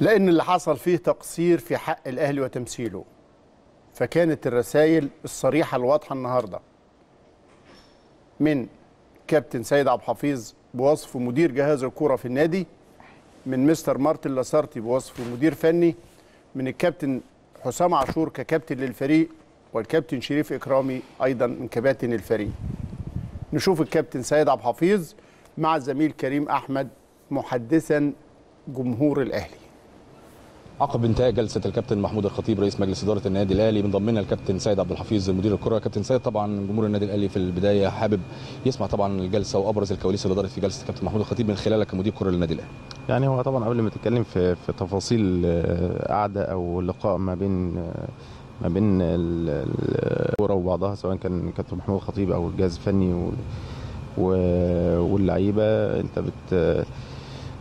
لأن اللي حصل فيه تقصير في حق الأهلي وتمثيله فكانت الرسائل الصريحة الواضحة النهارده. من كابتن سيد عبد الحفيظ بوصفه مدير جهاز الكره في النادي من مستر مارتن لاسارتي بوصفه مدير فني من الكابتن حسام عاشور ككابتن للفريق والكابتن شريف إكرامي أيضا من كباتن الفريق. نشوف الكابتن سيد عبد الحفيظ مع الزميل كريم أحمد محدثا جمهور الأهلي. عقب انتهاء جلسة الكابتن محمود الخطيب رئيس مجلس إدارة النادي الأهلي من ضمننا الكابتن سيد عبد الحفيظ مدير الكرة. كابتن سيد طبعا جمهور النادي الأهلي في البداية حابب يسمع طبعا الجلسة وأبرز الكواليس اللي دارت في جلسة الكابتن محمود الخطيب من خلالك كمدير كرة للنادي الأهلي. يعني هو طبعا قبل ما تتكلم في في تفاصيل آه، قعدة أو لقاء ما بين آه، ما بين ال- ال- الكورة وبعضها سواء كان كابتن محمود الخطيب أو الجهاز الفني واللعيبة أنت بت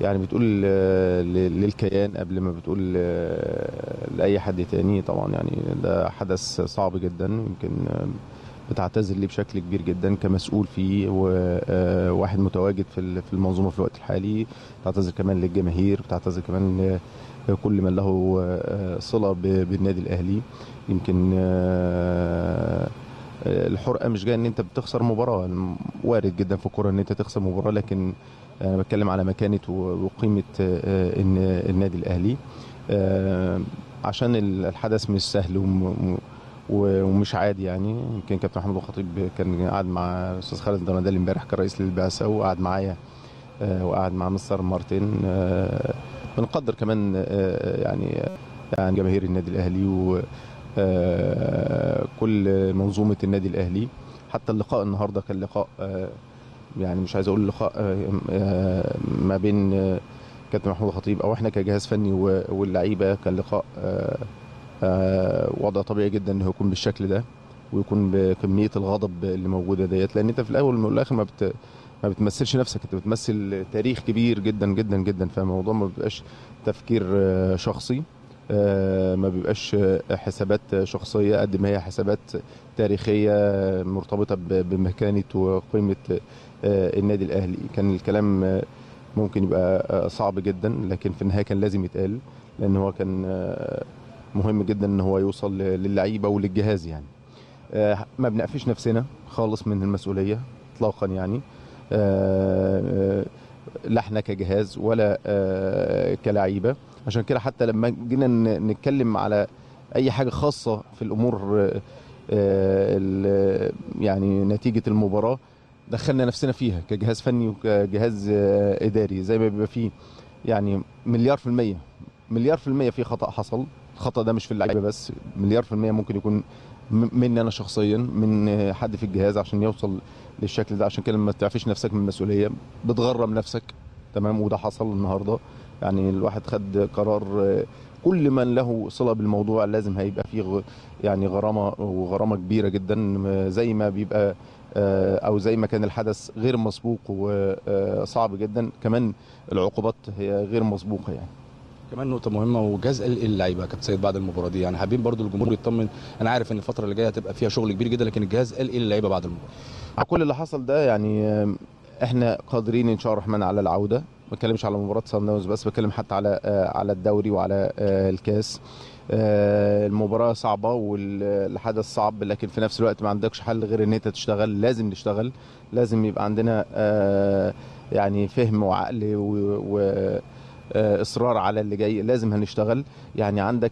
يعني بتقول آه، للكيان قبل ما بتقول آه، لأي حد تاني. طبعا يعني ده حدث صعب جدا يمكن آه، بتعتذر ليه بشكل كبير جدا كمسؤول فيه وواحد متواجد في ال- في المنظومة في الوقت الحالي. بتعتذر كمان للجماهير بتعتذر كمان لكل من له آه، صلة بالنادي الأهلي. يمكن آه، آه، الحرقة مش جاية إن أنت بتخسر مباراة وارد جدا في الكورة إن أنت تخسر مباراة لكن أنا بتكلم على مكانة وقيمة آه، الن- النادي الأهلي. آه، عشان الحدث مش سهل ومش عادي يعني. يمكن كابتن محمود الخطيب كان قاعد مع الاستاذ خالد الدرندلي امبارح كرئيس للبعثة وقعد معايا آه، وقعد مع مستر مارتن. آه، بنقدر كمان آه، يعني يعني جماهير النادي الأهلي و آه، كل منظومة النادي الأهلي. حتى اللقاء النهارده كان لقاء آه، يعني مش عايز أقول لقاء آه، آه، ما بين آه، كابتن محمود الخطيب أو إحنا كجهاز فني واللعيبة كان لقاء وضع طبيعي جدا إنه يكون بالشكل ده ويكون بكمية الغضب اللي موجودة ديت. لأن أنت في الأول والاخر ما بت ما بتمثلش نفسك أنت بتمثل تاريخ كبير جدا جدا جدا. فالموضوع ما بيبقاش تفكير شخصي ما بيبقاش حسابات شخصية قد ما هي حسابات تاريخية مرتبطة بمكانة وقيمة النادي الأهلي. كان الكلام آه، ممكن يبقى آه، صعب جدا لكن في النهاية كان لازم يتقال لأن هو كان آه، مهم جدا إن هو يوصل للعيبة وللجهاز يعني. آه، ما بنقفش نفسنا خالص من المسؤولية اطلاقا يعني. آه، آه، لا إحنا كجهاز ولا آه، كلعيبة. عشان كده حتى لما جينا نتكلم على أي حاجة خاصة في الأمور آه، آه، ال- يعني نتيجة المباراة دخلنا نفسنا فيها كجهاز فني وكجهاز آه، إداري زي ما بيبقى فيه يعني مليار في المية مليار في المية في خطأ حصل. الخطأ ده مش في اللعيبة بس مليار في المية ممكن يكون مني أنا شخصيا من حد في الجهاز عشان يوصل للشكل ده عشان كده ما تعفيش نفسك من المسؤولية. بتغرم نفسك تمام؟ وده حصل النهاردة. يعني الواحد خد قرار آه، كل من له صلة بالموضوع لازم هيبقى فيه يعني غرامة وغرامة كبيرة جدا آه، زي ما بيبقى آه، أو زي ما كان الحدث غير مسبوق وصعب جدا. كمان العقوبات هي غير مسبوقة يعني. كمان نقطة مهمة وجهاز قال إيه اللعيبة يا كابتن سيد بعد المباراة دي. يعني حابين برضو الجمهور يطمن أنا عارف إن الفترة اللي جاية هتبقى فيها شغل كبير جدا لكن الجهاز قال إيه للعيبة بعد المباراة. على كل اللي حصل ده يعني آم، إحنا قادرين إن شاء الله الرحمن على العودة. ما بتكلمش على مباراة سان داونز بس بتكلم حتى على آه، على الدوري وعلى آه، الكاس. آه، المباراة صعبة والحدث صعب لكن في نفس الوقت ما عندكش حل غير إن أنت تشتغل لازم نشتغل لازم يبقى عندنا يعني فهم وعقل و, إصرار على اللي جاي لازم هنشتغل. يعني عندك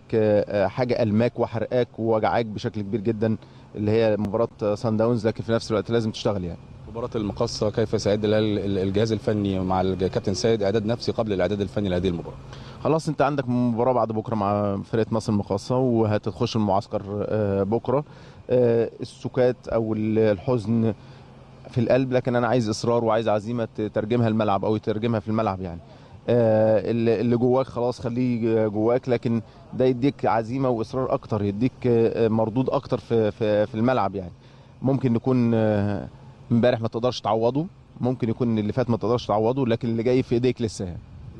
حاجة ألماك وحرقاك ووجعاك بشكل كبير جدا اللي هي مباراة سان داونز لكن في نفس الوقت لازم تشتغل يعني. مباراة المقصة كيف سيعد الجهاز الفني مع الكابتن سيد إعداد نفسي قبل الإعداد الفني لهذه المباراة؟ خلاص أنت عندك مباراة بعد بكرة مع فرقة مصر المقاصه وهتخش المعسكر آه، بكرة. آه، السكات أو ال- الحزن في القلب لكن أنا عايز إصرار وعايز عزيمة تترجمها الملعب أو يترجمها في الملعب يعني. آه، اللي جواك خلاص خليه جواك لكن ده يديك عزيمة وإصرار أكتر يديك مردود أكتر في في الملعب يعني. ممكن نكون امبارح ما تقدرش تعوضه ممكن يكون اللي فات ما تقدرش تعوضه لكن اللي جاي في ايديك لسه.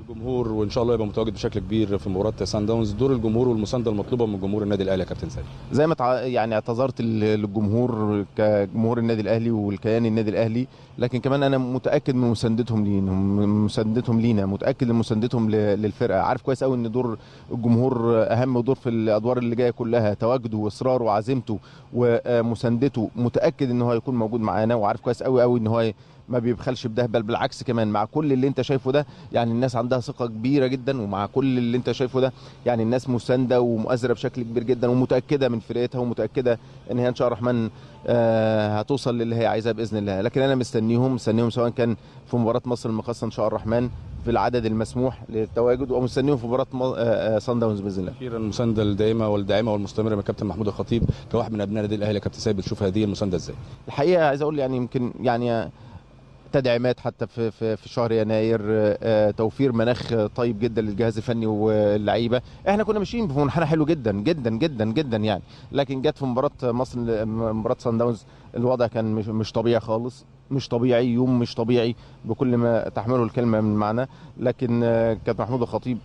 الجمهور وإن شاء الله يبقى متواجد بشكل كبير في مباراة سان داونز. دور الجمهور والمساندة المطلوبة من جمهور النادي الأهلي يا كابتن سيد. زي ما تع... يعني اعتذرت لل- للجمهور كجمهور النادي الأهلي والكيان النادي الأهلي لكن كمان أنا متأكد من مساندتهم لينا مساندتهم لينا متأكد من مساندتهم ل- للفرقة. عارف كويس قوي إن دور الجمهور أهم دور في الأدوار اللي جاية كلها تواجده وإصراره وعزيمته ومساندته. متأكد إن هو هيكون موجود معانا وعارف كويس قوي قوي إن هو ما بيبخلش بده بل بالعكس كمان مع كل اللي انت شايفه ده يعني الناس عندها ثقة كبيرة جدا ومع كل اللي انت شايفه ده يعني الناس مساندة ومؤثره بشكل كبير جدا ومتأكدة من فرقتها ومتأكدة إن هي إن شاء الله الرحمن آه، هتوصل للي هي عايزاه بإذن الله. لكن أنا مستنيهم مستنيهم سواء كان في مباراة مصر المقاصه إن شاء الله الرحمن في العدد المسموح للتواجد ومستنيهم في مباراة م- آه، آه، صن داونز بإذن الله. أخيرا المسانده الدائمة والداعمة والمستمرة من كابتن محمود الخطيب كواحد من أبناء النادي الأهلي يا كابتن سيد بتشوف هذه المسانده إزاي؟ الحقيقة عايز أقول يعني يمكن يعني تدعيمات حتى في في في شهر يناير آه، توفير مناخ طيب جدا للجهاز الفني واللعيبة. إحنا كنا ماشيين في منحنى حلو جدا جدا جدا جدا يعني. لكن جت في مباراة مصر مباراة سان داونز الوضع كان مش مش طبيعي خالص. مش طبيعي يوم مش طبيعي بكل ما تحمله الكلمة من معنى. لكن آه، كابتن محمود الخطيب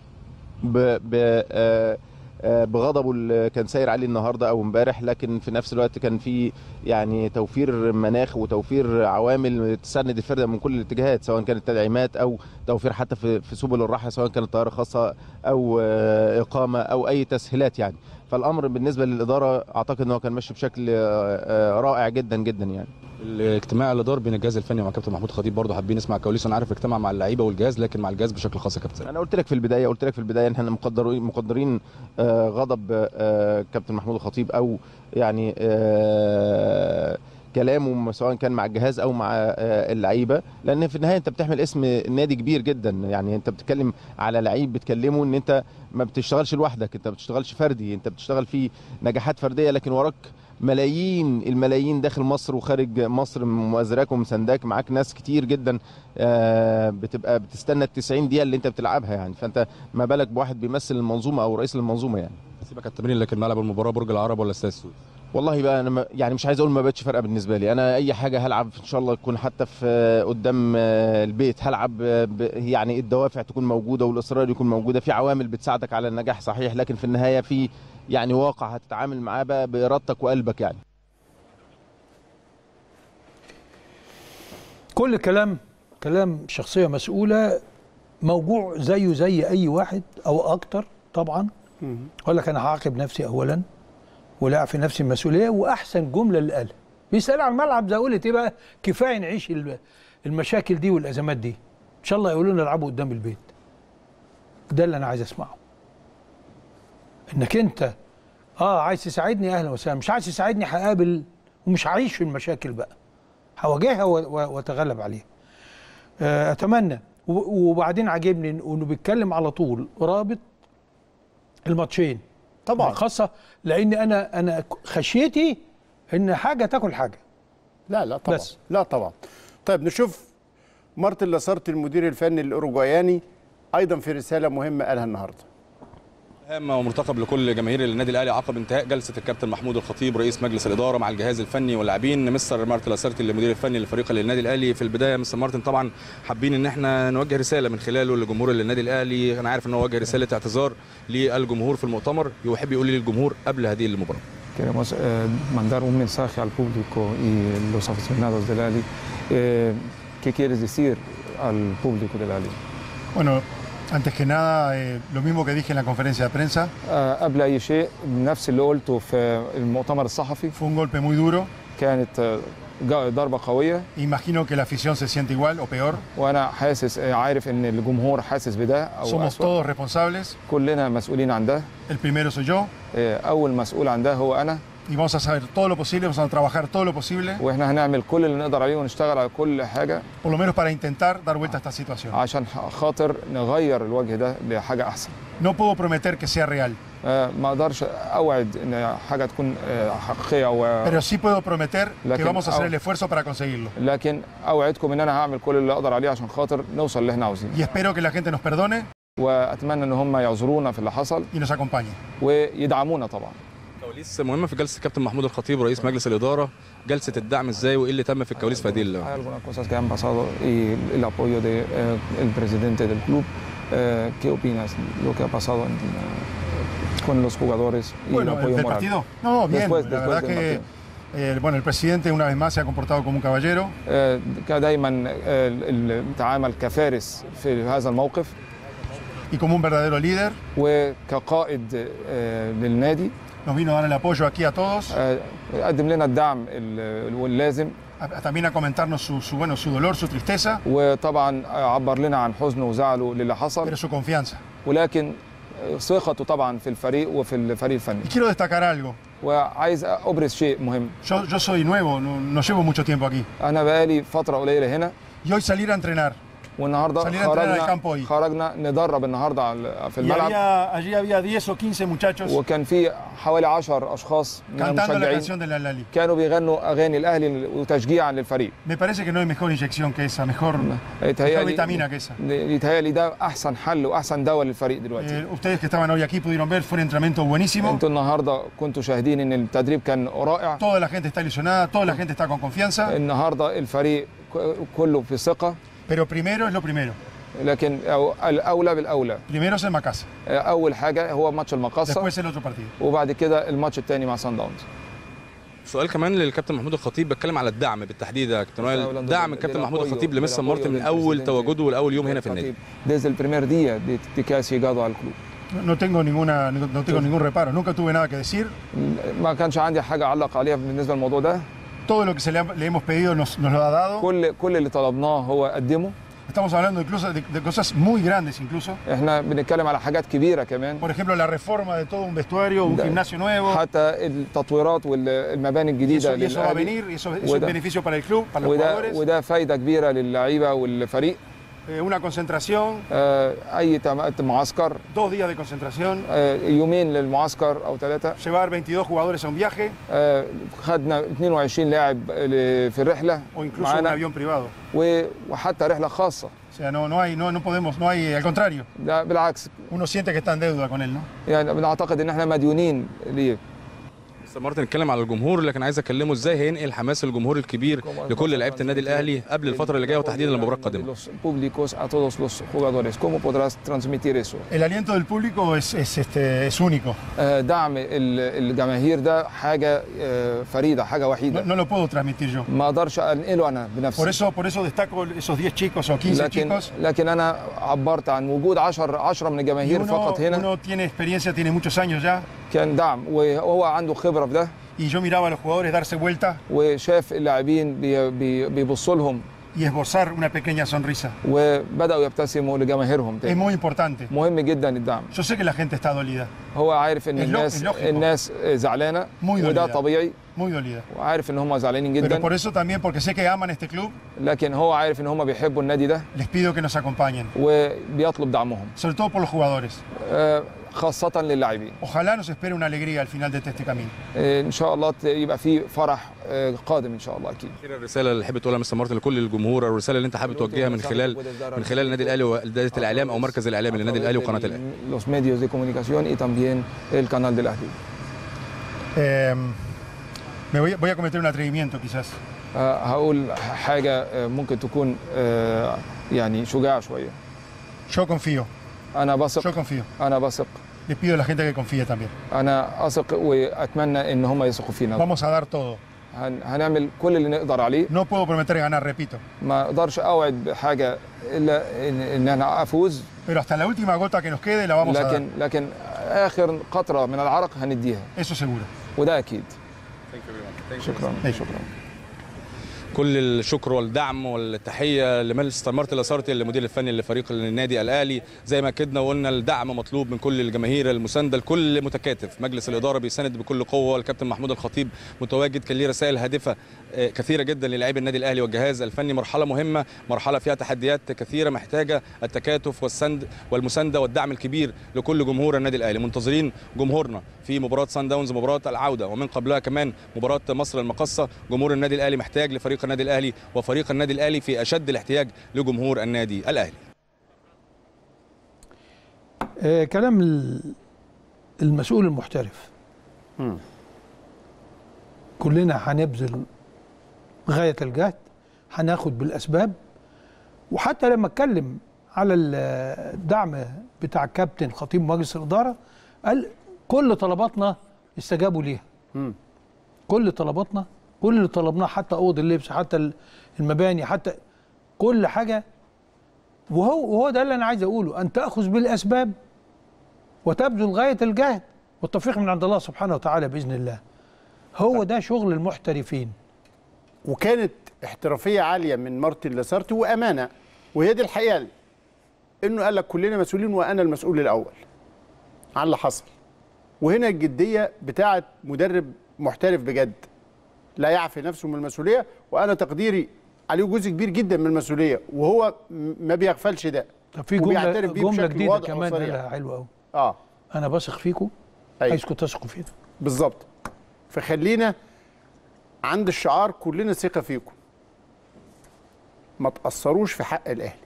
ب ب آه، آه، بغضبه اللي كان ساير عليه النهارده أو امبارح لكن في نفس الوقت كان في يعني توفير مناخ وتوفير عوامل تساند الفرقه من كل الاتجاهات سواء كانت تدعيمات أو توفير حتى في في سبل الراحه سواء كانت طياره خاصه أو آه، اقامه أو اي تسهيلات يعني. فالامر بالنسبة للاداره اعتقد ان هو كان ماشي بشكل آه، آه، رائع جدا جدا يعني. الاجتماع اللي دار بين الجهاز الفني ومع كابتن محمود الخطيب برضه حابين نسمع كواليس أنا عارف اجتمع مع اللعيبة والجهاز لكن مع الجهاز بشكل خاص يا كابتن. أنا قلت لك في البداية قلت لك في البداية إن إحنا مقدرين مقدرين آه، غضب آه، كابتن محمود الخطيب أو يعني آه، كلامه سواء كان مع الجهاز أو مع اللعيبة. لأن في النهاية أنت بتحمل اسم نادي كبير جدا. يعني أنت بتتكلم على لعيب بتكلمه إن أنت ما بتشتغلش لوحدك أنت ما بتشتغلش فردي أنت بتشتغل في نجاحات فردية لكن وراك ملايين الملايين داخل مصر وخارج مصر مؤازراك ومسانداك معاك ناس كتير جدا آه، بتبقى بتستنى ال 90 دقيقة اللي انت بتلعبها يعني. فانت ما بالك بواحد بيمثل المنظومة أو رئيس المنظومة يعني. سيبك على التمرين لكن ملعب المباراة برج العرب ولا استاد السويس والله بقى أنا يعني مش عايز أقول ما بقتش فارقة بالنسبة لي. أنا أي حاجة هلعب إن شاء الله تكون حتى في قدام آه، البيت. هلعب آه، يعني الدوافع تكون موجودة والإصرار يكون موجودة. في عوامل بتساعدك على النجاح صحيح لكن في النهاية في يعني واقع هتتعامل معاه بقى بإرادتك وقلبك يعني. كل كلام كلام شخصية مسؤولة موجوع زيه زي أي واحد أو أكتر طبعا. أقول لك أنا هعاقب نفسي اولا ولا في نفسي المسؤولية وأحسن جملة اللي قالها بيسأل على الملعب زي قلت إيه بقى؟ كفاية نعيش ال- المشاكل دي والأزمات دي. إن شاء الله يقولوا لنا العبوا قدام البيت. ده اللي أنا عايز أسمعه. إنك أنت. آه عايز تساعدني؟ أهلا وسهلا. مش عايز تساعدني هقابل ومش هعيش في المشاكل بقى. هواجهها وأتغلب عليها. آه، أتمنى. وبعدين عاجبني إنه بيتكلم على طول رابط الماتشين. طبعا. خاصة لأن أنا أنا خشيتي إن حاجة تاكل حاجة. لا لا طبعا. بس. لا طبعا. طيب نشوف مارتن لاسارتي المدير الفني الاوروجواياني أيضا في رسالة مهمة قالها النهارده. هام ومرتقب لكل جماهير النادي الأهلي عقب انتهاء جلسة الكابتن محمود الخطيب رئيس مجلس الإدارة مع الجهاز الفني واللاعبين. مستر مارتن لاسارتي المدير الفني لفريق النادي الأهلي في البداية. مستر مارتن طبعا حابين إن إحنا نوجه رسالة من خلاله لجمهور النادي الأهلي. أنا عارف إن هو وجه رسالة اعتذار للجمهور في المؤتمر. يحب يقول للجمهور قبل هذه المباراة. Queremos eh, mandar un mensaje al público y los aficionados del Ali. Eh, ¿Qué quieres decir al público del Ali? Bueno, antes que nada, eh, lo mismo que dije en la conferencia de prensa, آه، قبل أي شيء نفس اللي قلته في المؤتمر الصحفي fue un golpe muy duro. كانت آه، جا- ضربة قوية Imagino que la afición se siente igual o peor. وأنا حاسس آه، عارف إن الجمهور حاسس بده أو Somos أسوأ. todos responsables. كلنا مسؤولين عن ده El primero soy yo. آه، أول مسؤول عن ده هو أنا Y vamos a hacer todo lo posible, vamos a trabajar todo lo posible, وإحنا هنعمل كل اللي نقدر عليه ونشتغل على كل حاجة por lo menos para intentar dar vuelta a esta situación. عشان خاطر نغير الوجه ده لحاجة أحسن No puedo prometer que sea real, آه، ما اقدرش اوعد ان حاجه تكون آه، حقيقيه و... pero sí puedo prometer que Lakin- vamos a hacer ah. el esfuerzo para conseguirlo. لكن اوعدكم ان انا هعمل كل اللي اقدر عليه عشان خاطر نوصل اللي احنا عاوزينه Y espero que la gente nos perdone واتمنى ان هم يعذرونا في اللي حصل y nos acompañe. ويدعمونا طبعا كواليس مهمه في جلسه الكابتن محمود الخطيب رئيس مجلس الاداره جلسه الدعم ازاي وايه اللي تم في الكواليس في هذه ال- Hay algunas cosas que han pasado y el apoyo del de, eh, el presidente del club Eh, ¿Qué opinas de lo que ha pasado en, eh, con los jugadores y el Bueno, apoyo del moral? partido. No, bien. Después- la después verdad del que eh, bueno, el presidente una vez más se ha comportado como un caballero. آه، كدايما آه، ال- ال- تعامل كفارس في هذا الموقف y como un verdadero líder. وكقائد آه، للنادي Nos vino a dar el apoyo aquí a todos, آه، قدم لنا الدعم ال- واللازم a- también a comentarnos su, su, bueno, su dolor, su tristeza, وطبعا عبر لنا عن حزنه وزعله للي حصل pero su confianza. ولكن ثقته طبعا في الفريق وفي الفريق الفني Y quiero destacar algo. وعايز ابرز شيء مهم Yo, yo soy nuevo, no, no llevo mucho tiempo aquí. انا بقالي فتره قليله هنا Y hoy salir a entrenar. والنهارده Salir a entrenar al خرجنا campo hoy. خرجنا ندرب النهارده على- في Y الملعب había, allí había 10 o 15 muchachos وكان في حوالي 10 اشخاص من cantando la المشجعين canción del Al-Ahly. كانوا بيغنوا اغاني الاهلي وتشجيعا للفريق Me parece que no hay mejor inyección que esa, mejor, mejor يتهيألي vitamina que esa. يتهيألي ده احسن حل واحسن دواء للفريق دلوقتي Eh, ustedes que estaban hoy aquí pudieron ver, fue un entrenamiento buenísimo. انتوا النهارده كنتوا شاهدين ان التدريب كان رائع Toda la gente está ilusionada, toda la gente está con confianza, النهارده الفريق ك- كله في ثقه Pero primero es lo primero. لكن أو- الاولى بالأولى. Primero es el Macasa, أول حاجة هو ماتش المقصه después el otro partido. وبعد كده الماتش الثاني مع سان داونز سؤال كمان للكابتن محمود الخطيب. بتكلم على الدعم بالتحديد يا كابتن وائل. دعم الكابتن محمود الخطيب لمستر مارتن من اول تواجده والاول يوم هنا في النادي. desde el primer día de, que has llegado al club. No, no tengo, ninguna, no, no tengo ningún reparo, nunca tuve nada que decir. ما كانش عندي حاجة أعلق عليها بالنسبة للموضوع ده. todo lo que se le, ha, le hemos pedido nos, nos, lo ha dado. Estamos hablando incluso de, de, cosas muy grandes incluso. Por ejemplo, la reforma de todo un vestuario, un gimnasio nuevo. Y eso, y eso va a venir, y eso, eso es un beneficio para el club, para los jugadores. وده فايده كبيره للعيبه والفريق Eh, una concentración, آه، اي تم- معسكر dos días de concentración, آه، يومين للمعسكر او ثلاثه llevar 22 jugadores a un viaje آه، خدنا 22 لاعب ل- في الرحله o incluso un معانا avión privado. و- وحتى رحله خاصه O sea, no, no, hay, no, no podemos, no hay, al contrario, ده بالعكس uno siente que está en deuda con él, ¿no? يعني بنعتقد ان احنا مديونين ليه مستر مارتن اتكلم على الجمهور لكن عايز أكلمه إزاي هينقل حماس الجمهور الكبير لكل لعيبة النادي الأهلي قبل الفترة اللي جاية وتحديدا المباراه القادمة los públicos a todos los jugadores cómo podrás transmitir eso El aliento del público es, es, este, es único. آه، دعم ال- الجماهير ده حاجة آه، فريده حاجة No, وحيده no lo puedo transmitir yo. ما أقدرش انقله أنا Por بنفسي eso, por eso destaco esos 10 chicos o 15 لكن chicos. لكن أنا عبرت عن وجود 10 10 من Y الجماهير uno, فقط هنا uno tiene experiencia, tiene muchos años ya. كان دعم وهو عنده خبره في ده Y yo miraba a los jugadores darse vuelta وشاف اللاعبين بي- بي- بيبصوا لهم y esbozar una pequeña sonrisa. وبداوا يبتسموا لجماهيرهم Es muy importante. مهم جدا الدعم Yo sé que la gente está dolida, هو عارف ان الناس. الناس زعلانه Muy وده dolida. طبيعي muy dolida. وعارف ان هم زعلانين Pero جدا por eso también, porque sé que aman este club, لكن هو عارف ان هم بيحبوا النادي ده les pido que nos acompañen. وبيطلب دعمهم Sobre todo por los jugadores. آه، خاصه للاعبين Ojalá nos espere una alegría al final de este camino. آه، ان شاء الله يبقى في فرح آه، قادم ان شاء الله أكيد الرساله اللي حابب تقولها مستر مارتن لكل الجمهور أو الرساله اللي انت حابب توجهها من خلال من خلال النادي الاهلي واداره الاعلام أو مركز الاعلام للنادي الاهلي وقناه الاهلي los medios de comunicación y también el canal del Eh, me voy, voy a cometer un atrevimiento quizás. آه، هقول حاجة آه، ممكن تكون آه، يعني شجاع شوية Yo confío, أنا yo بثق confío. أنا بثق Les pido a la gente que confíe también. أنا اثق واتمنى ان هم يثقوا فينا Vamos a dar todo. هن- هنعمل كل اللي نقدر عليه No puedo prometer ganar, repito. ما أقدرش اوعد بحاجه الا ان, إن أنا افوز Pero hasta la última gota que nos quede la vamos a dar. لكن لكن اخر قطره من العرق هنديها Eso seguro. وده أكيد شكرا شكرا كل الشكر والدعم والتحية لمستر مارتن لاسارتي المدير الفني لفريق النادي الأهلي. زي ما كدنا وقلنا الدعم مطلوب من كل الجماهير المساندة لكل متكاتف. مجلس الإدارة بيساند بكل قوة. الكابتن محمود الخطيب متواجد كان ليه رسائل هادفة آه، كثيرة جدا للاعبي النادي الأهلي والجهاز الفني. مرحلة مهمة مرحلة فيها تحديات كثيرة محتاجة التكاتف والسند والمساندة والدعم الكبير لكل جمهور النادي الأهلي. منتظرين جمهورنا في مباراة سان داونز مباراة العودة ومن قبلها كمان مباراة مصر المقصة. جمهور النادي الأهلي محتاج لفريق النادي الأهلي وفريق النادي الأهلي في أشد الاحتياج لجمهور النادي الأهلي. آه كلام ال- المسؤول المحترف. كلنا هنبذل غاية الجهد هناخد بالأسباب. وحتى لما اتكلم على الدعم بتاع الكابتن خطيب مجلس الإدارة قال كل طلباتنا استجابوا ليها. كل طلباتنا كل اللي طلبناه حتى اوض اللبس حتى المباني حتى كل حاجة. وهو وهو ده اللي أنا عايز أقوله أن تأخذ بالأسباب وتبذل غاية الجهد والتوفيق من عند الله سبحانه وتعالى بإذن الله. هو ده شغل المحترفين. وكانت احترافية عالية من مارتن لاسارتي وأمانة وهي دي الحقيقة إنه قال لك كلنا مسؤولين وأنا المسؤول الأول عن اللي حصل. وهنا الجدية بتاعة مدرب محترف بجد. لا يعفي نفسه من المسؤولية وأنا تقديري عليه جزء كبير جدا من المسؤولية وهو ما بيغفلش ده. طب في جمله جملة جديدة كمان. قالها حلوة قوي آه. أنا بثق فيكم أيوة. عايزكم تثقوا فينا. بالظبط. فخلينا عند الشعار كلنا ثقة فيكم. ما تأثروش في حق الأهلي.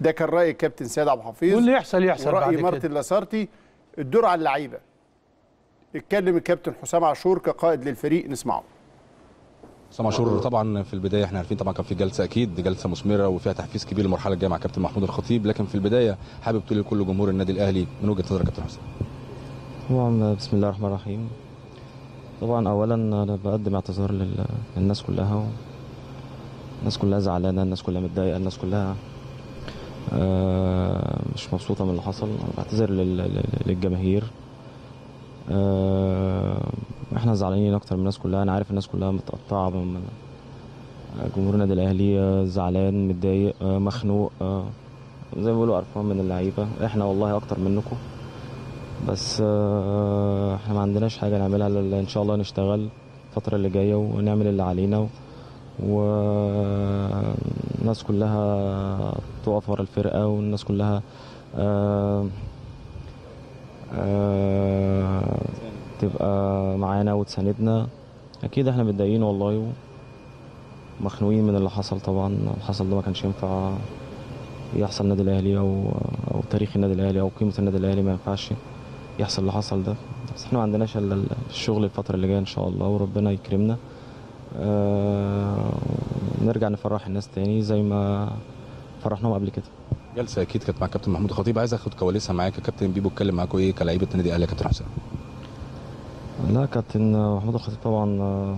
ده كان رأي الكابتن سيد عبد الحفيظ. واللي يحصل يحصل ورأي مارتن لاسارتي. الدور على اللعيبة. اتكلم الكابتن حسام عاشور كقائد للفريق نسمعه. سامع عاشور طبعا في البداية إحنا عارفين طبعا كان في جلسة أكيد جلسة مثمرة وفيها تحفيز كبير للمرحله الجايه مع كابتن محمود الخطيب لكن في البداية حابب تقول لكل جمهور النادي الأهلي من وجهة نظرك كابتن حسام؟ طبعا بسم الله الرحمن الرحيم. طبعا اولا أنا بقدم اعتذار لل- للناس كلها الناس كلها زعلانة الناس كلها متضايقة الناس كلها آه، مش مبسوطة من اللي حصل. أنا بعتذر لل- لل- للجماهير. إحنا زعلانين أكتر من الناس كلها. أنا عارف الناس كلها متقطعة من جمهور النادي الأهلي آه، زعلان متضايق آه، مخنوق آه، زي ما بيقولوا قرفان من اللعيبة. إحنا والله أكتر منكم. بس آه، إحنا ما عندناش حاجة نعملها الا إن شاء الله نشتغل الفترة اللي جاية ونعمل اللي علينا. والناس كلها تقف ورا الفرقة والناس كلها آه، تبقى معانا وتساندنا. أكيد إحنا متضايقين والله ومخنوقين من اللي حصل. طبعا اللي حصل ده ما كانش ينفع يحصل النادي الأهلي أو أو تاريخ النادي الأهلي أو قيمة النادي الأهلي ما ينفعش يحصل اللي حصل ده. بس إحنا ما عندناش إلا الشغل الفترة اللي جاية إن شاء الله وربنا يكرمنا. آه نرجع نفرح الناس تاني زي ما فرحناهم قبل كده. جلسة أكيد كانت مع كابتن محمود الخطيب عايز أخد كواليسها معاك. كابتن بيبو اتكلم معاكم إيه كلاعيبة النادي الأهلي يا كابتن حسام؟ لا كابتن محمود الخطيب طبعا آه،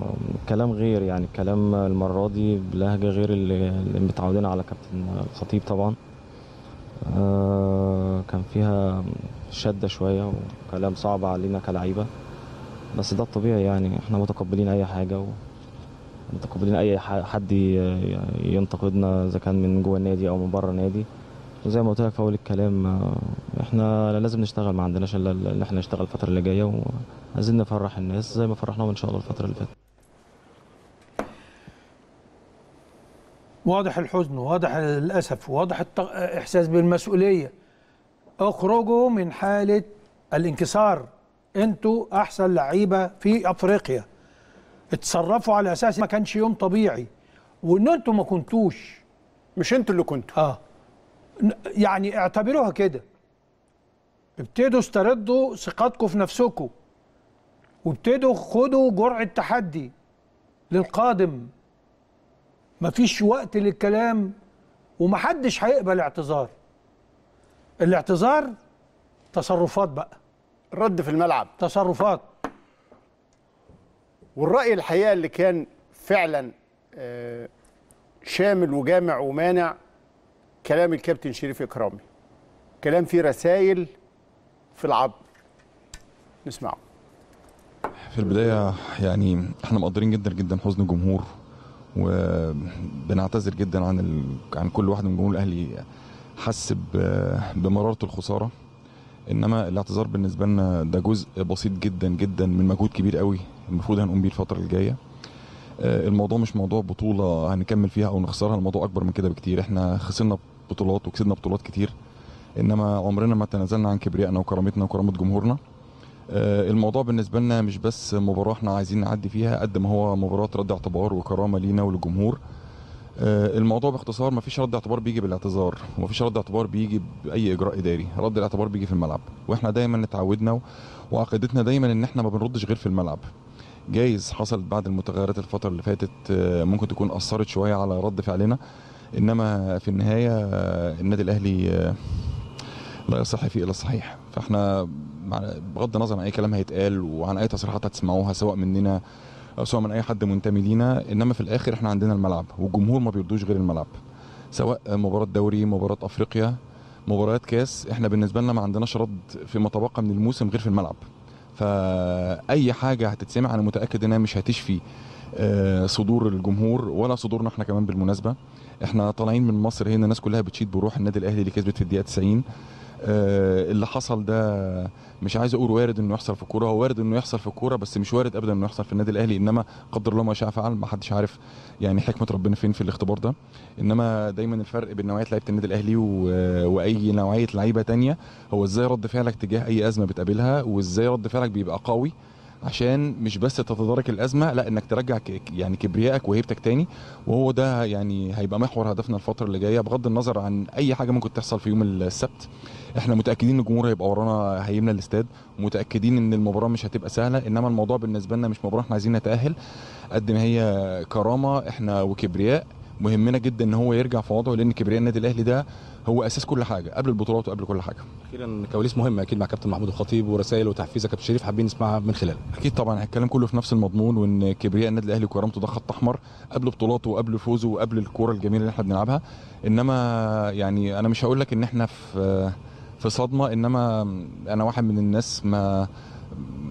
كلام غير يعني كلام المرة دي بلهجة غير اللي, متعودين على كابتن الخطيب طبعا. آه، كان فيها شدة شوية وكلام صعب علينا كلعيبة بس ده الطبيعي يعني إحنا متقبلين أي حاجة ومتقبلين أي ح- حد ينتقدنا إذا كان من جوه النادي أو من بره النادي. وزي ما قلت لك في أول الكلام آه، إحنا لازم نشتغل ما عندناش إلا إن إحنا نشتغل الفترة اللي جاية و... عايزين نفرح الناس زي ما فرحناهم إن شاء الله الفترة اللي فاتت. واضح الحزن واضح الأسف واضح الت- إحساس بالمسؤولية. اخرجوا من حالة الانكسار. أنتوا أحسن لعيبة في أفريقيا. اتصرفوا على أساس ما كانش يوم طبيعي. وإن أنتوا ما كنتوش. مش أنتوا اللي كنتوا. آه. يعني اعتبروها كده. ابتدوا استردوا ثقتكم في نفسكم. وابتدوا خدوا جرعة تحدي للقادم. مفيش وقت للكلام ومحدش هيقبل اعتذار الاعتذار تصرفات بقى. الرد في الملعب. تصرفات. والرأي الحقيقة اللي كان فعلا آه، شامل وجامع ومانع كلام الكابتن شريف إكرامي. كلام فيه رسائل في العظم نسمعه. في البداية يعني إحنا مقدرين جدا جدا حزن الجمهور وبنعتذر جدا عن ال... عن كل واحد من جمهور الأهلي حس ب- بمرارة الخسارة. إنما الاعتذار بالنسبة لنا ده جزء بسيط جدا جدا من مجهود كبير قوي المفروض هنقوم بيه الفترة الجاية. آه، الموضوع مش موضوع بطولة هنكمل فيها أو نخسرها الموضوع أكبر من كده بكتير. إحنا خسرنا بطولات وكسبنا بطولات كتير. إنما عمرنا ما تنازلنا عن كبريائنا وكرامتنا وكرامة جمهورنا. آه، الموضوع بالنسبة لنا مش بس مباراة إحنا عايزين نعدي فيها قد ما هو مباراة رد اعتبار وكرامة لينا وللجمهور. آه، الموضوع باختصار مفيش رد اعتبار بيجي بالاعتذار ومفيش رد اعتبار بيجي بأي إجراء إداري. رد الاعتبار بيجي في الملعب وإحنا دايما اتعودنا وعقيدتنا دايما إن إحنا ما بنردش غير في الملعب. جايز حصلت بعد المتغيرات الفترة اللي فاتت آه، ممكن تكون أثرت شوية على رد فعلنا إنما في النهاية النادي الأهلي آه، لا يصح فيه إلا الصحيح. فإحنا بغض النظر عن أي كلام هيتقال وعن أي تصريحات هتسمعوها سواء مننا أو سواء من أي حد منتمي لينا إنما في الآخر إحنا عندنا الملعب والجمهور ما بيرضوش غير الملعب. سواء مباراة دوري مباراة أفريقيا مباريات كاس إحنا بالنسبة لنا ما عندناش رد فيما تبقى من الموسم غير في الملعب. فأي حاجة هتتسمع أنا متأكد إنها مش هتشفي آه، صدور الجمهور ولا صدورنا إحنا كمان بالمناسبة. إحنا طالعين من مصر هنا الناس كلها بتشيد بروح النادي الأهلي اللي كسبت في الدقيقة 90 آه، اللي حصل ده مش عايز أقول وارد إنه يحصل في الكوره هو وارد إنه يحصل في الكوره بس مش وارد ابدا إنه يحصل في النادي الأهلي. إنما قدر الله ما شاء فعل ما حدش عارف يعني حكمة ربنا فين في الاختبار ده. إنما دايما الفرق بين نوعية لعيبة النادي الأهلي. وأي نوعية لعيبة تانية هو إزاي رد فعلك تجاه أي أزمة بتقابلها وإزاي رد فعلك بيبقى قوي. عشان مش بس تتدارك الأزمة لا إنك ترجع. يعني كبريائك وهيبتك تاني وهو ده يعني هيبقى محور هدفنا الفترة اللي جاية بغض النظر عن أي حاجة ممكن تحصل في يوم السبت إحنا متأكدين إن الجمهور هيبقى ورانا هيملى الاستاد متأكدين إن المباراة مش هتبقى سهلة إنما الموضوع بالنسبة لنا مش مباراة إحنا عايزين نتأهل قد ما هي كرامة إحنا وكبرياء مهمنا جدا إن هو يرجع في وضعه لأن كبرياء النادي الأهلي ده هو أساس كل حاجة قبل البطولات وقبل كل حاجة. أخيرا كواليس مهمه أكيد مع كابتن محمود الخطيب ورسائل وتحفيز يا كابتن شريف حابين نسمعها من خلالك أكيد طبعا هتكلم كله في نفس المضمون وإن كبرياء النادي الأهلي وكرامته ده خط أحمر قبل بطولاته وقبل فوزه وقبل الكورة الجميلة اللي إحنا بنلعبها. إنما يعني أنا مش هقول لك إن إحنا في في صدمة إنما أنا واحد من الناس ما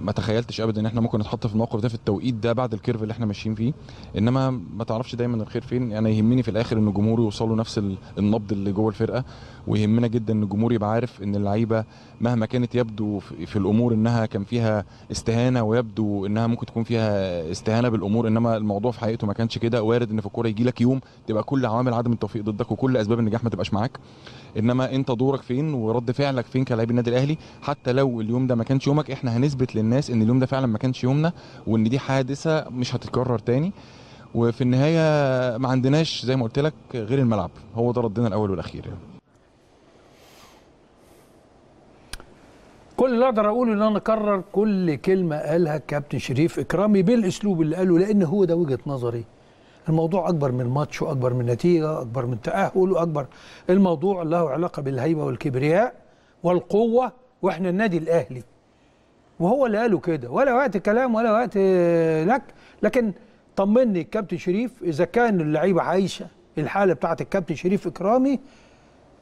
ما تخيلتش ابدا إن إحنا ممكن نتحط في الموقف ده في التوقيت ده بعد الكيرف اللي إحنا ماشيين فيه. إنما ما تعرفش دايما الخير فين. أنا يهمني في الآخر إن الجمهور يوصلوا نفس ال- النبض اللي جوه الفرقة. ويهمنا جدا إن الجمهور يبقى عارف إن اللعيبة مهما كانت يبدو في الأمور إنها كان فيها استهانة ويبدو إنها ممكن تكون فيها استهانة بالأمور إنما الموضوع في حقيقته ما كانش كده. وارد إن في الكورة يجي لك يوم تبقى كل عوامل عدم التوفيق ضدك وكل أسباب النجاح ما تبقاش معاك. إنما أنت دورك فين ورد فعلك فين كلاعب النادي الأهلي؟ حتى لو اليوم ده ما كانش يومك إحنا هنثبت للناس إن اليوم ده فعلا ما كانش يومنا وإن دي حادثة مش هتتكرر تاني. وفي النهاية ما عندناش زي ما قلت لك غير الملعب. هو ده ردنا الأول والأخير. يعني. كل اللي أقدر أقوله إن أنا اكرر كل كلمة قالها الكابتن شريف إكرامي بالأسلوب اللي قاله لأن هو ده وجهة نظري. الموضوع أكبر من ماتش واكبر من نتيجة أكبر من تأهل وأكبر. الموضوع له علاقة بالهيبة والكبرياء والقوة وإحنا النادي الأهلي. وهو اللي قاله كده. ولا وقت كلام ولا وقت لك. لكن طمني الكابتن شريف إذا كان اللعيبة عايشة الحالة بتاعت الكابتن شريف إكرامي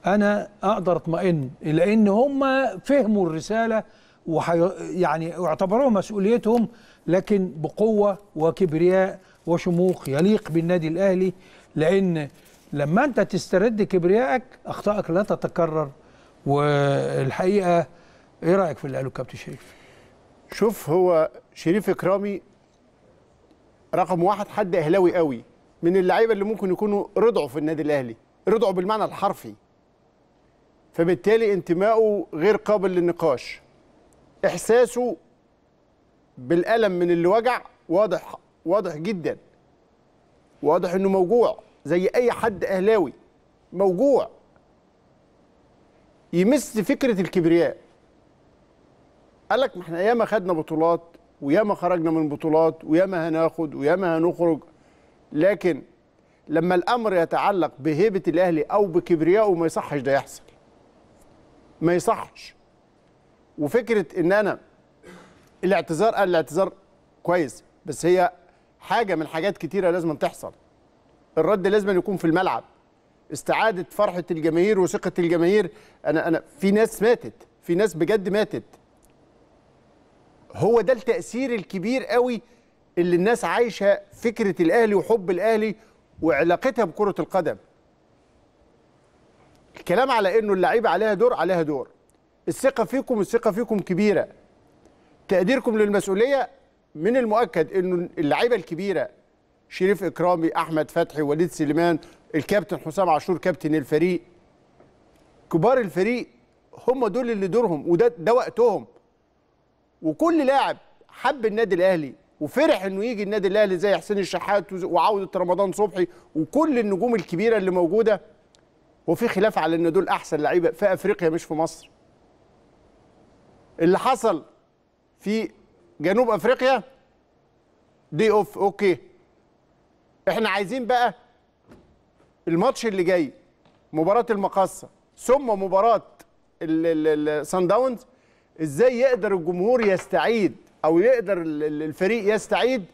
أنا أقدر أطمئن. لأن هم فهموا الرسالة وحي يعني واعتبروها مسؤوليتهم لكن بقوة وكبرياء وشموخ يليق بالنادي الأهلي لأن لما أنت تسترد كبريائك أخطائك لا تتكرر. والحقيقة إيه رأيك في اللي قاله الكابتن شريف؟ شوف هو شريف إكرامي رقم واحد حد أهلاوي قوي من اللعيبة اللي ممكن يكونوا رضعوا في النادي الأهلي رضعوا بالمعنى الحرفي. فبالتالي انتمائه غير قابل للنقاش. إحساسه بالألم من اللي وجع واضح واضح جدا. واضح إنه موجوع زي أي حد أهلاوي. موجوع. يمس فكرة الكبرياء. قال لك ما إحنا ياما خدنا بطولات وياما خرجنا من بطولات وياما هناخد وياما هنخرج. لكن لما الأمر يتعلق بهيبة الأهلي أو بكبريائه ما يصحش ده يحصل. ما يصحش. وفكرة إن أنا الاعتذار قال الاعتذار كويس بس هي حاجة من حاجات كتيرة لازم تحصل. الرد لازم يكون في الملعب. استعادة فرحة الجماهير وثقة الجماهير. أنا أنا في ناس ماتت. في ناس بجد ماتت. هو ده التأثير الكبير قوي اللي الناس عايشة فكرة الأهلي وحب الأهلي وعلاقتها بكرة القدم. الكلام على أنه اللعيبة عليها دور عليها دور. الثقة فيكم الثقة فيكم كبيرة. تقديركم للمسؤولية من المؤكد أنه اللعيبة الكبيرة شريف إكرامي أحمد فتحي وليد سليمان الكابتن حسام عاشور كابتن الفريق كبار الفريق هم دول اللي دورهم وده ده وقتهم. وكل لاعب حب النادي الأهلي وفرح إنه يجي النادي الأهلي زي حسين الشحات وعودة رمضان صبحي وكل النجوم الكبيرة اللي موجودة. وفي خلاف على إن دول أحسن لعيبة في أفريقيا مش في مصر. اللي حصل في جنوب أفريقيا؟ دي أوف أوكي. إحنا عايزين بقى الماتش اللي جاي مباراة المقصه ثم مباراة الصن داونز إزاي يقدر الجمهور يستعيد أو يقدر ال- ال- الفريق يستعيد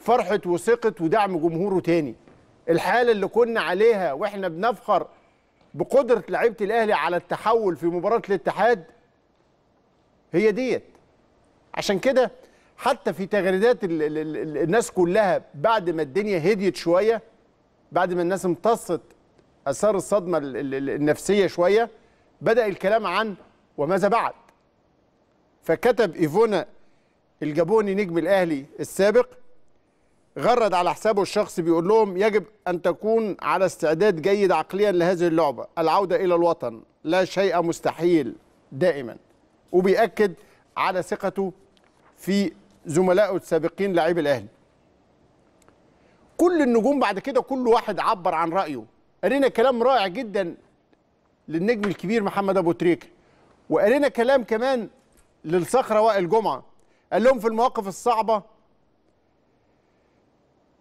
فرحة وثقة ودعم جمهوره تاني؟ الحالة اللي كنا عليها وإحنا بنفخر بقدرة لعيبة الأهلي على التحول في مباراة الاتحاد هي ديت. عشان كده حتى في تغريدات ال ال ال الناس كلها بعد ما الدنيا هديت شوية بعد ما الناس امتصت آثار الصدمة ال- ال- ال- النفسية شوية بدأ الكلام عن وماذا بعد. فكتب إيفونا الجابوني نجم الأهلي السابق غرد على حسابه الشخصي بيقول لهم يجب أن تكون على استعداد جيد عقليا لهذه اللعبة. العودة إلى الوطن لا شيء مستحيل دائما. وبيأكد على ثقته في زملائه السابقين لاعبي الأهلي. كل النجوم بعد كده كل واحد عبر عن رأيه. قرينا كلام رائع جدا للنجم الكبير محمد أبو تريكة. وقرينا كلام كمان للصخرة وائل جمعة. قال لهم في المواقف الصعبة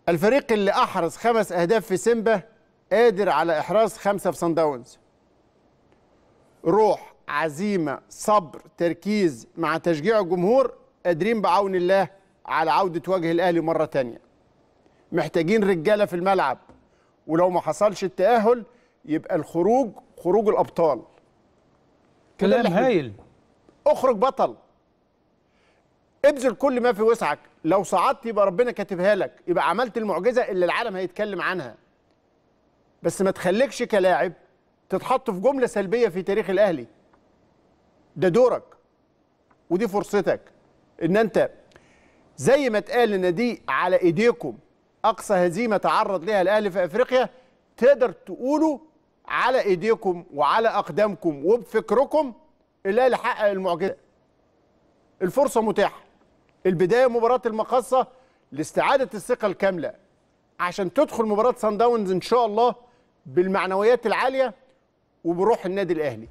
الفريق اللي أحرز خمس أهداف في سيمبا قادر على إحراز خمسة في صن داونز روح عزيمة صبر تركيز مع تشجيع الجمهور قادرين بعون الله على عودة وجه الأهلي مرة تانية. محتاجين رجالة في الملعب. ولو ما حصلش التأهل يبقى الخروج خروج الأبطال. كلام هايل. أخرج بطل. ابذل كل ما في وسعك. لو صعدت يبقى ربنا كاتبها لك. يبقى عملت المعجزة اللي العالم هيتكلم عنها. بس ما تخليكش كلاعب تتحط في جملة سلبية في تاريخ الأهلي. ده دورك. ودي فرصتك. إن أنت زي ما اتقال إن دي على إيديكم أقصى هزيمة تعرض لها الأهلي في أفريقيا تقدر تقولوا على إيديكم وعلى أقدامكم وبفكركم الأهلي حقق المعجزة. الفرصة متاحة. البداية مباراة المقصه لاستعادة الثقة الكاملة. عشان تدخل مباراة سان داونز إن شاء الله بالمعنويات العالية وبروح النادي الأهلي.